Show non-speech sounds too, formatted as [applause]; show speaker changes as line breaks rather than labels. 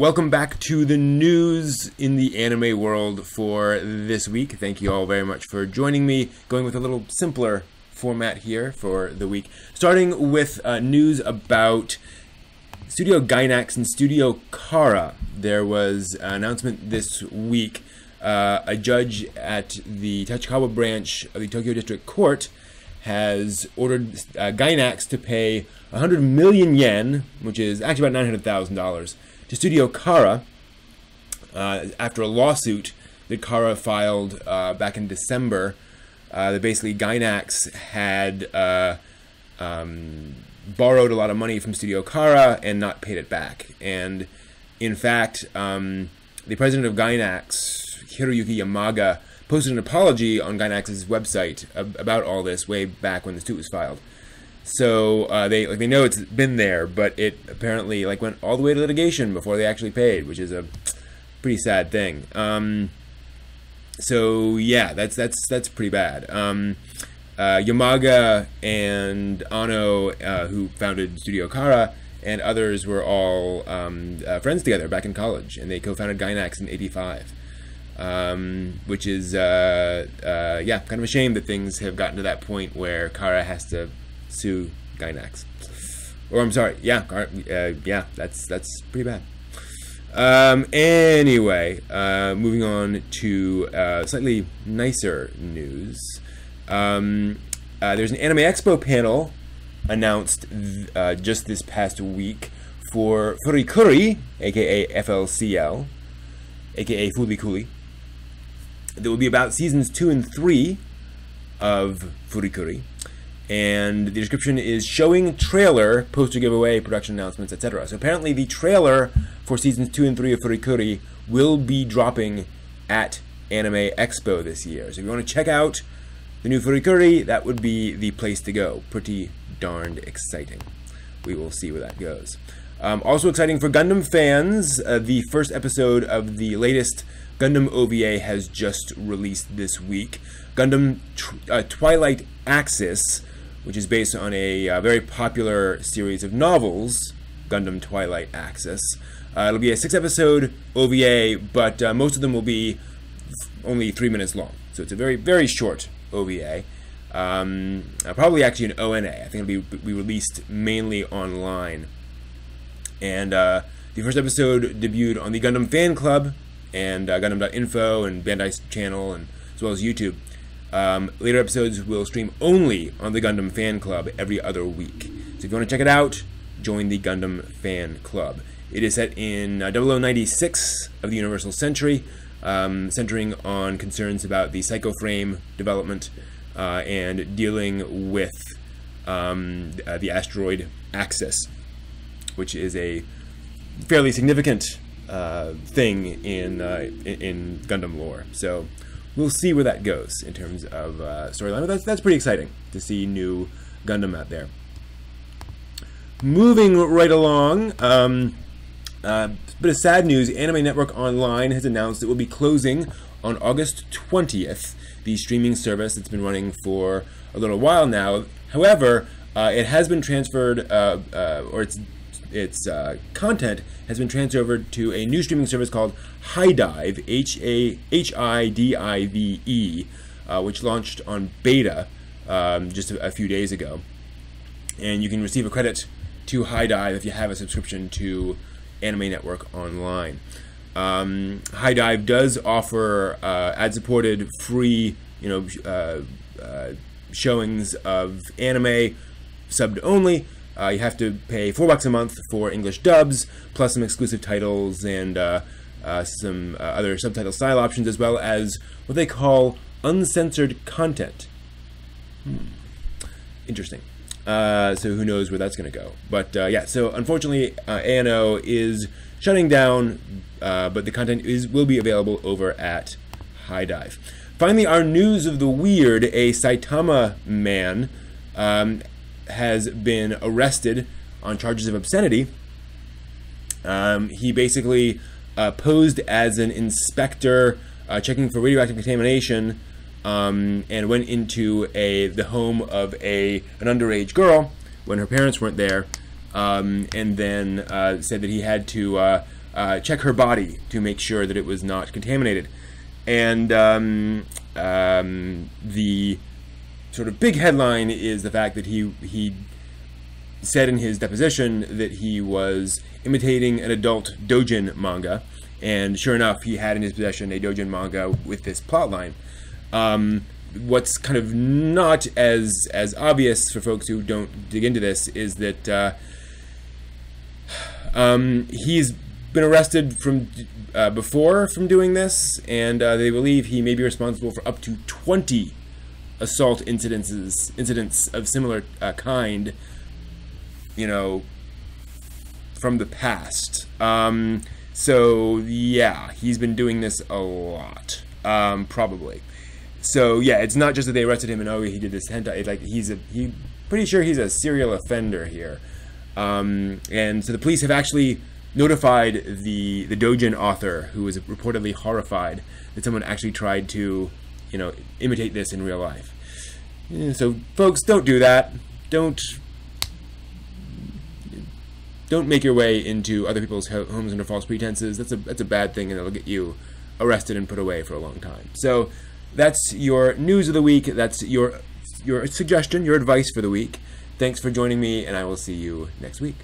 welcome back to the news in the anime world for this week. Thank you all very much for joining me. Going with a little simpler format here for the week. Starting with uh, news about Studio Gainax and Studio Khara. There was an announcement this week. Uh, a judge at the Tachikawa branch of the Tokyo District Court has ordered uh, Gainax to pay 100 million yen, which is actually about $900,000, to Studio Khara uh, after a lawsuit that Khara filed uh, back in December. Uh, that basically Gainax had uh, um, borrowed a lot of money from Studio Khara and not paid it back. And in fact, um, the president of Gainax, Hiroyuki Yamaga, posted an apology on Gainax's website about all this way back when the suit was filed. So uh, they like they know it's been there, but it apparently like went all the way to litigation before they actually paid, which is a pretty sad thing. Um, so yeah, that's that's that's pretty bad. Um, uh, Yamaga and Anno, uh, who founded Studio Khara, and others were all um, uh, friends together back in college, and they co-founded Gainax in '85. Um, which is uh, uh, yeah, kind of a shame that things have gotten to that point where Khara has to sue Gainax. Or I'm sorry, yeah, uh, yeah, that's that's pretty bad. Um, anyway, uh, moving on to uh, slightly nicer news. Um, uh, there's an Anime Expo panel announced uh, just this past week for Furikuri, aka FLCL, aka Fulikuli. That will be about seasons two and three of Furikuri and the description is showing trailer, poster giveaway, production announcements, etc. So apparently the trailer for seasons 2 and 3 of Furikuri will be dropping at Anime Expo this year. So if you want to check out the new Furikuri, that would be the place to go. Pretty darned exciting. We will see where that goes. Um, also exciting for Gundam fans, uh, the first episode of the latest Gundam OVA has just released this week. Gundam uh, Twilight Axis which is based on a uh, very popular series of novels, Gundam Twilight Axis. Uh, it'll be a six episode OVA, but uh, most of them will be only three minutes long. So it's a very, very short OVA. Um, uh, probably actually an ONA. I think it'll be, be released mainly online. And uh, the first episode debuted on the Gundam Fan Club and uh, Gundam.info and Bandai's channel, and as well as YouTube. Um, later episodes will stream only on the Gundam Fan Club every other week. So if you want to check it out, join the Gundam Fan Club. It is set in uh, 0096 of the Universal Century, um, centering on concerns about the Psycho Frame development uh, and dealing with um, uh, the asteroid Axis, which is a fairly significant uh, thing in, uh, in Gundam lore. So we'll see where that goes in terms of uh, storyline. But that's that's pretty exciting to see new Gundam out there. Moving right along, um, uh, bit of sad news. Anime Network Online has announced it will be closing on August 20th. The streaming service that's been running for a little while now. However, uh, it has been transferred, uh, uh, or its its uh, content has been transferred over to a new streaming service called HIDIVE, H A H I D I V E, uh, which launched on beta um, just a, a, few days ago. And you can receive a credit to HIDIVE if you have a subscription to Anime Network Online. Um, HIDIVE does offer uh, ad-supported, free, you know, uh, uh, showings of anime, subbed only. Uh, you have to pay four bucks a month for English dubs, plus some exclusive titles and uh, uh, some uh, other subtitle style options, as well as what they call uncensored content. Hmm. Interesting. Uh, so who knows where that's going to go? But uh, yeah, so unfortunately, ANO is shutting down, but the content is will be available over at HIDIVE. Finally, our news of the weird: a Saitama man um, has been arrested on charges of obscenity. Um, he basically uh, posed as an inspector uh, checking for radioactive contamination um, and went into a the home of a an underage girl when her parents weren't there, um, and then uh, said that he had to uh, uh, check her body to make sure that it was not contaminated. And um, um, the sort of big headline is the fact that he he said in his deposition that he was imitating an adult dojin manga, and sure enough, he had in his possession a dojin manga with this plotline. Um, what's kind of not as as obvious for folks who don't dig into this is that uh, [sighs] um, he's been arrested from uh, before from doing this, and uh, they believe he may be responsible for up to 20 assault incidences, incidents of similar uh, kind, you know, from the past. Um, so yeah, he's been doing this a lot, um, probably. So yeah, it's not just that they arrested him and oh he did this hentai. Like he's a he pretty sure he's a serial offender here, um, and so the police have actually notified the the Dojin author who was reportedly horrified that someone actually tried to, you know, imitate this in real life. So folks, don't do that. Don't don't make your way into other people's homes under false pretenses. That's a that's a bad thing, and it'll get you arrested and put away for a long time. So that's your news of the week. That's your your suggestion, your advice for the week. Thanks for joining me, and I will see you next week.